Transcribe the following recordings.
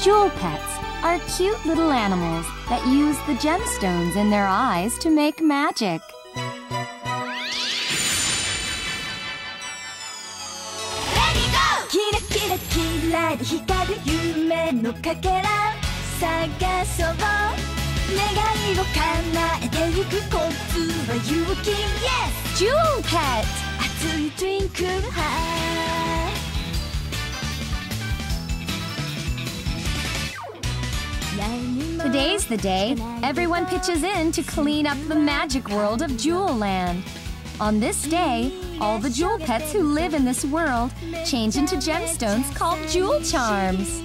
Jewel pets are cute little animals that use the gemstones in their eyes to make magic. キラキラキラリ光る夢のかけら探そう願いを叶えてゆくコツは勇気 Yes! Jewel Pet! 熱い Twinkle High Today's the day everyone pitches in to clean up the magic world of Jewel Land. On this day, all the jewel pets who live in this world change into gemstones called jewel charms.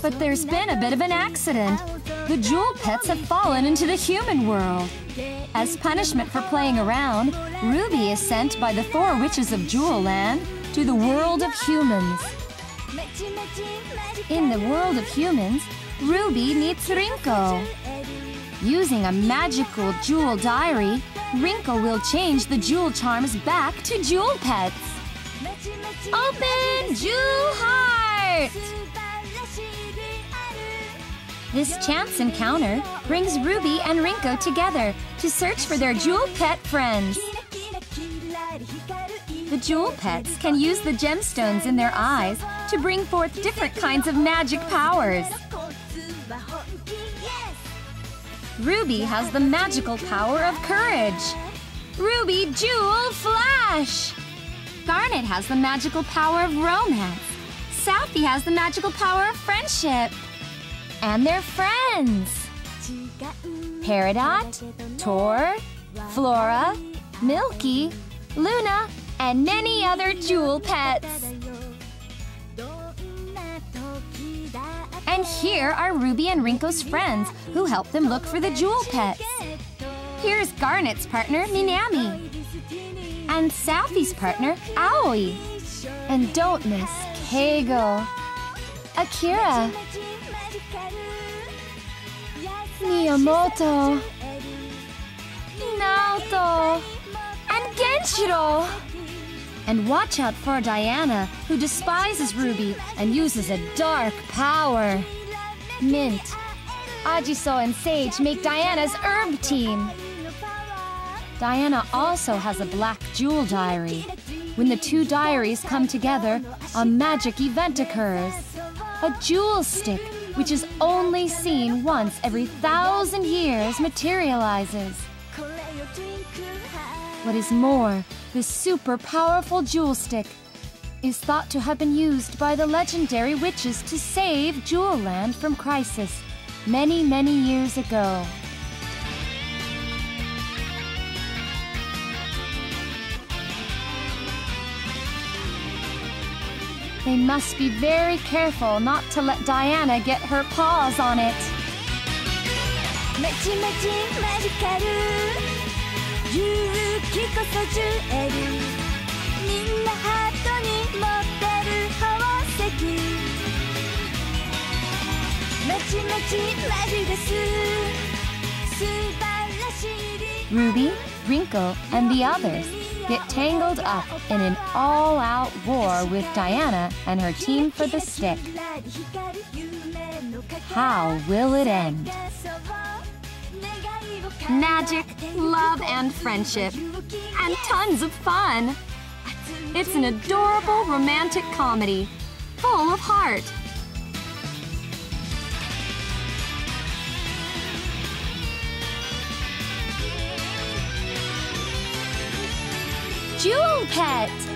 But there's been a bit of an accident. The jewel pets have fallen into the human world. As punishment for playing around, Ruby is sent by the four witches of Jewel Land to the world of humans. In the world of humans, Ruby meets Rinko. Using a magical jewel diary, Rinko will change the jewel charms back to jewel pets. Open Jewel Heart! This chance encounter brings Ruby and Rinko together to search for their jewel pet friends. The jewel pets can use the gemstones in their eyes to bring forth different kinds of magic powers. Ruby has the magical power of courage. Ruby Jewel Flash! Garnet has the magical power of romance. Sapphie has the magical power of friendship. And they're friends. Peridot, Tor, Flora, Milky, Luna, and many other jewel pets. And here are Ruby and Rinko's friends who help them look for the jewel pets. Here's Garnet's partner, Minami. And Sapphie's partner, Aoi. And don't miss Keigo, Akira, Miyamoto, Naoto, and Genshiro. And watch out for Diana, who despises Ruby and uses a dark power. Mint, Ajiso, and Sage make Diana's herb team. Diana also has a black jewel diary. When the two diaries come together, a magic event occurs. A jewel stick, which is only seen once every thousand years, materializes. What is more, this super powerful jewel stick is thought to have been used by the legendary witches to save Jewel Land from crisis many, many years ago. They must be very careful not to let Diana get her paws on it. Ruby, Rinko, and the others get tangled up in an all out war with Diana and her team for the stick. How will it end? Magic, love, and friendship, and tons of fun. It's an adorable romantic comedy, full of heart. Jewel Pet!